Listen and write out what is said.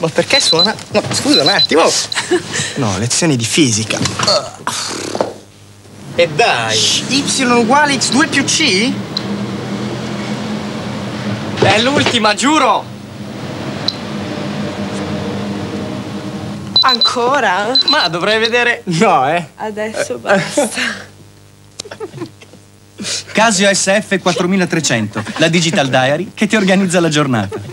Ma perché suona? No, scusa un attimo. No, lezioni di fisica. E dai. Y uguale x2 più c? È l'ultima, giuro. Ancora? Ma dovrei vedere... No, eh. Adesso basta. Casio SF 4300, la digital diary che ti organizza la giornata.